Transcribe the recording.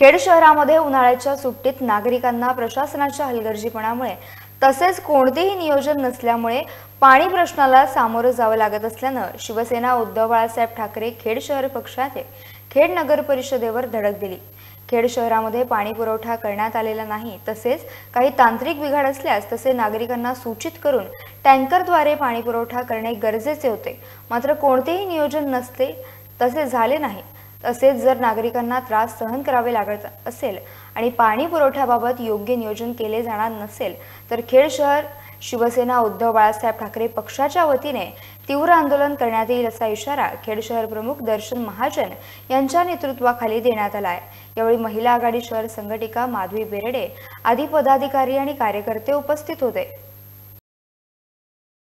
खेड शहरामध्ये उन्हाळ्याच्या सुट्टीत नागरिकांना प्रशासनाच्या हलगर्जीपणामुळे तसेच कोणतेही नियोजन नसल्यामुळे पाणी प्रश्नाला सामोरं जावं लागत असल्यानं शिवसेना उद्धव बाळासाहेब ठाकरे खेड शहर पक्षाने खेड नगर परिषदेवर धडक दिली. खेड शहरामध्ये पाणी पुरवठा करण्यात आलेला नाही तसेच काही तांत्रिक बिघाड असल्यास तसे नागरिकांना सूचित करून टँकरद्वारे पाणी पुरवठा करणे गरजेचे होते. मात्र कोणतेही नियोजन नसते तसे झाले नाही. तसेच जर नागरिकांना त्रास सहन करावे लागत असेल आणि पाणी पुरवठ्याबाबत योग्य नियोजन केले जाणार नसेल तर खेड शहर शिवसेना उद्धव बाळासाहेब ठाकरे पक्षाच्या वतीने तीव्र आंदोलन करण्यात येईल असा इशारा खेड शहर प्रमुख दर्शन महाजन यांच्या नेतृत्वाखाली देण्यात आला आहे. यावेळी महिला आघाडी शहर संघटिका माधवी बेरडे आदी पदाधिकारी आणि कार्यकर्ते उपस्थित होते.